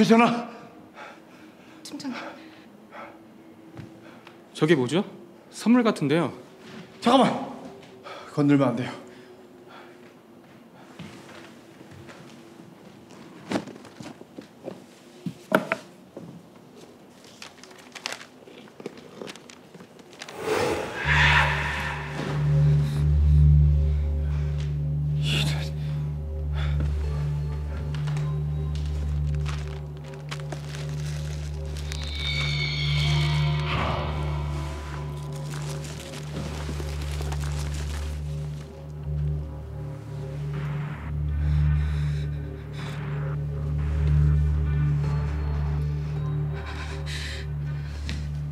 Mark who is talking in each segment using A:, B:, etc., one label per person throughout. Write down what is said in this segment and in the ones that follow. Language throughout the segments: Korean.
A: 괜찮아?
B: 팀장님.
C: 저게 뭐죠? 선물 같은데요.
A: 잠깐만. 건들면 안 돼요.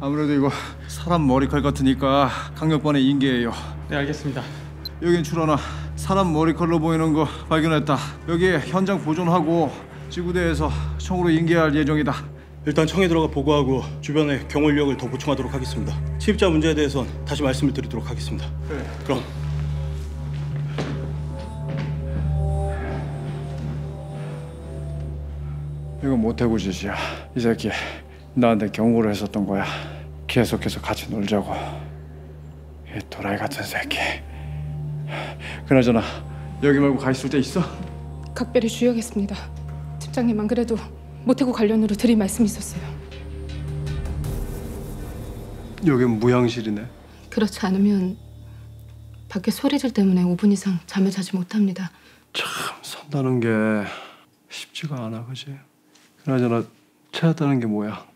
A: 아무래도 이거 사람 머리칼 같으니까 강력반의 인계예요.
C: 네, 알겠습니다.
A: 여긴 출하나 사람 머리칼로 보이는 거 발견했다. 여기 현장 보존하고 지구대에서 총으로 인계할 예정이다.
D: 일단 청에 들어가 보고하고 주변에 경호 인력을 더 보충하도록 하겠습니다. 침입자 문제에 대해선 다시 말씀을 드리도록 하겠습니다. 그럼
A: 이건 모태구 짓이야. 이 새끼 나한테 경고를 했었던 거야. 계속해서 같이 놀자고. 이 도라이 같은 새끼. 그나저나 여기 말고 가 있을 때 있어?
B: 각별히 주의하겠습니다. 팀장님 안 그래도 모태고 관련으로 드릴 말씀이 있었어요.
A: 여긴 무향실이네.
B: 그렇지 않으면 밖에 소리들 때문에 5분 이상 잠을 자지 못합니다.
A: 참 산다는 게 쉽지가 않아, 그지? 그나저나 찾았다는 게 뭐야?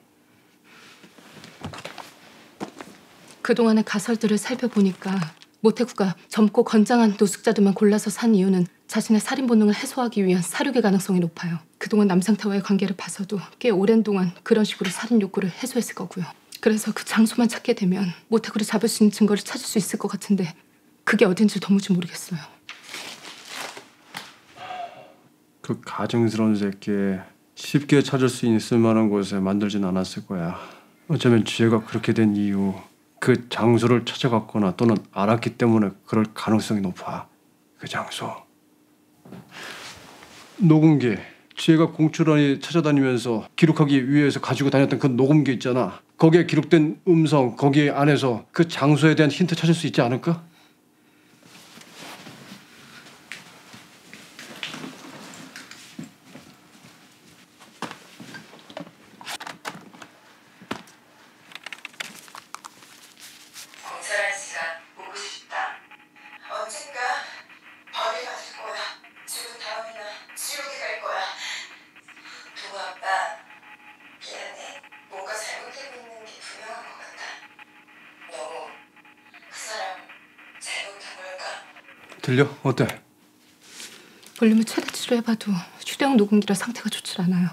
B: 그동안의 가설들을 살펴보니까 모태구가 젊고 건장한 노숙자들만 골라서 산 이유는 자신의 살인 본능을 해소하기 위한 사륙의 가능성이 높아요. 그동안 남상태와의 관계를 봐서도 꽤 오랜 동안 그런 식으로 살인 욕구를 해소했을 거고요. 그래서 그 장소만 찾게 되면 모태구를 잡을 수 있는 증거를 찾을 수 있을 것 같은데 그게 어딘지 도무지 모르겠어요.
A: 그 가증스러운 새끼 쉽게 찾을 수 있을 만한 곳에 만들진 않았을 거야. 어쩌면 지혜가 그렇게 된 이유 그 장소를 찾아갔거나 또는 알았기 때문에 그럴 가능성이 높아. 그 장소. 녹음기. 지혜가 공출원이 찾아다니면서 기록하기 위해서 가지고 다녔던 그 녹음기 있잖아. 거기에 기록된 음성, 거기 안에서 그 장소에 대한 힌트 찾을 수 있지 않을까?
E: 공설한 시간 보고 싶다. 언젠가 벌을 받을 거야. 죽은 다음이나 지옥에 갈 거야. 동호 아빠, 미안해. 뭔가 잘못되고 있는 게 분명한 것 같아. 너무 그 사람 잘못한 걸까?
A: 들려? 어때?
B: 볼륨을 최대치로 해봐도 휴대용 녹음기라 상태가 좋질 않아요.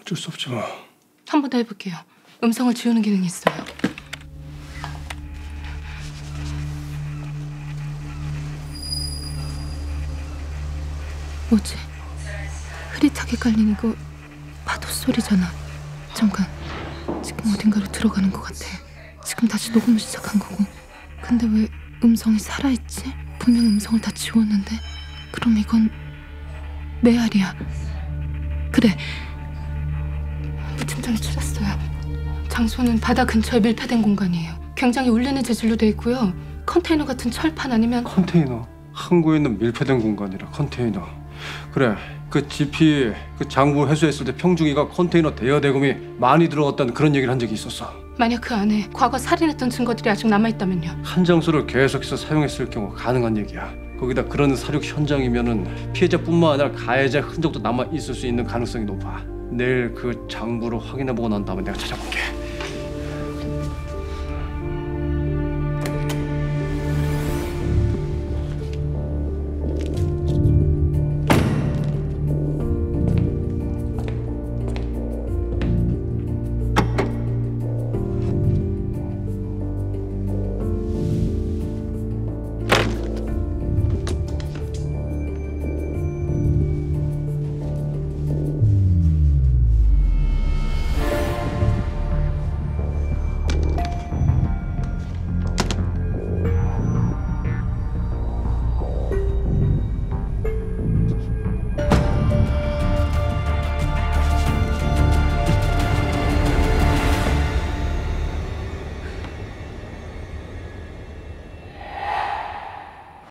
A: 어쩔 수 없지 뭐.
B: 한번 더 해볼게요. 음성을 지우는 기능이 있어요. 뭐지? 흐릿하게 깔리는 거 파도 소리잖아. 잠깐. 지금 어딘가로 들어가는 것 같아. 지금 다시 녹음을 시작한 거고. 근데 왜 음성이 살아있지? 분명 음성을 다 지웠는데. 그럼 이건 메아리야. 그래. 부팀장이 찾았어요. 장소는 바다 근처에 밀폐된 공간이에요. 굉장히 울리는 재질로 돼 있고요. 컨테이너 같은 철판 아니면
A: 컨테이너 항구에 있는 밀폐된 공간이라 컨테이너 그래 그 GP 그 장부 회수했을 때 평중이가 컨테이너 대여 대금이 많이 들어갔다는 그런 얘기를 한 적이 있었어.
B: 만약 그 안에 과거 살인했던 증거들이 아직 남아 있다면요.
A: 한 장소를 계속해서 사용했을 경우 가능한 얘기야. 거기다 그런 사륙 현장이면은 피해자뿐만 아니라 가해자 흔적도 남아 있을 수 있는 가능성이 높아. 내일 그 장부를 확인해 보고 난 다음에 내가 찾아볼게